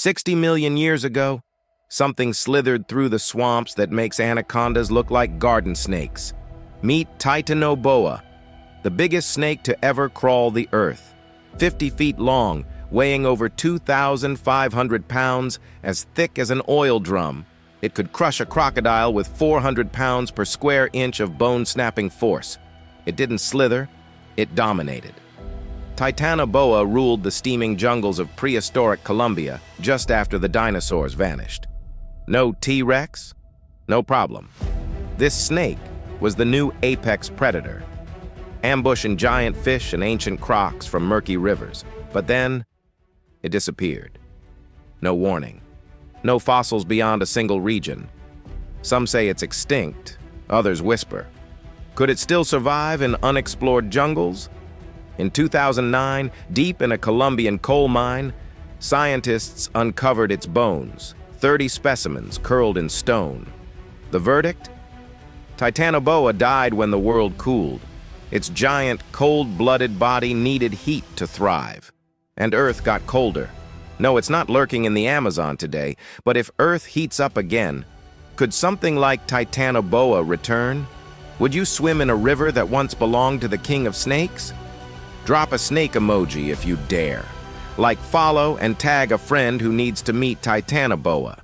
60 million years ago, something slithered through the swamps that makes anacondas look like garden snakes. Meet Titanoboa, the biggest snake to ever crawl the earth. 50 feet long, weighing over 2,500 pounds, as thick as an oil drum. It could crush a crocodile with 400 pounds per square inch of bone-snapping force. It didn't slither, it dominated. Titanoboa ruled the steaming jungles of prehistoric Colombia just after the dinosaurs vanished. No T-Rex? No problem. This snake was the new apex predator, ambushing giant fish and ancient crocs from murky rivers. But then, it disappeared. No warning. No fossils beyond a single region. Some say it's extinct, others whisper. Could it still survive in unexplored jungles? In 2009, deep in a Colombian coal mine, scientists uncovered its bones, 30 specimens curled in stone. The verdict? Titanoboa died when the world cooled. Its giant, cold-blooded body needed heat to thrive. And Earth got colder. No, it's not lurking in the Amazon today, but if Earth heats up again, could something like Titanoboa return? Would you swim in a river that once belonged to the king of snakes? Drop a snake emoji if you dare. Like follow and tag a friend who needs to meet Titanoboa.